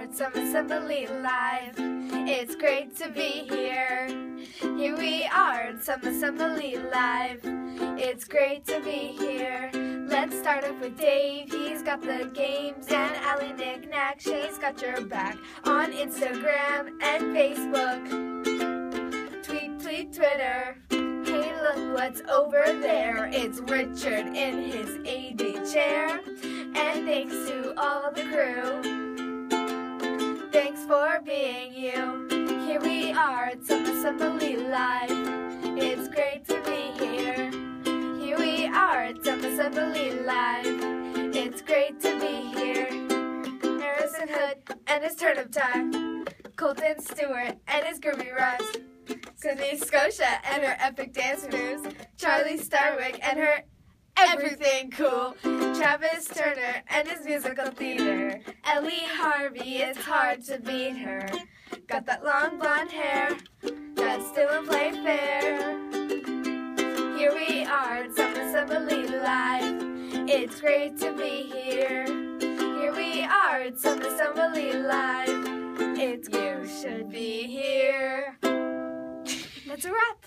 at some assembly live. It's great to be here. Here we are at some assembly live. It's great to be here. Let's start off with Dave. He's got the games and Allie knick-knack. She's got your back on Instagram and Facebook. Tweet, tweet, Twitter. Hey, look what's over there. It's Richard in his AD chair. And thanks to all the crew. For being you. Here we are at some assembly live. It's great to be here. Here we are at some assembly live. It's great to be here. Harrison Houde and his turnip tie. Kolton Stewart and his groovy rhymes. Sydney Scotia and her epic dance moves. Charlie Storwick and her everything cool. Travis Turner and his musical theater. Ellie Harvey, it's hard to beat her. Got that long blonde hair that's Dylan Playfair. Here we are at some assembly live. It's great to be here. Here we are at some assembly live. It's you should be here. That's a wrap.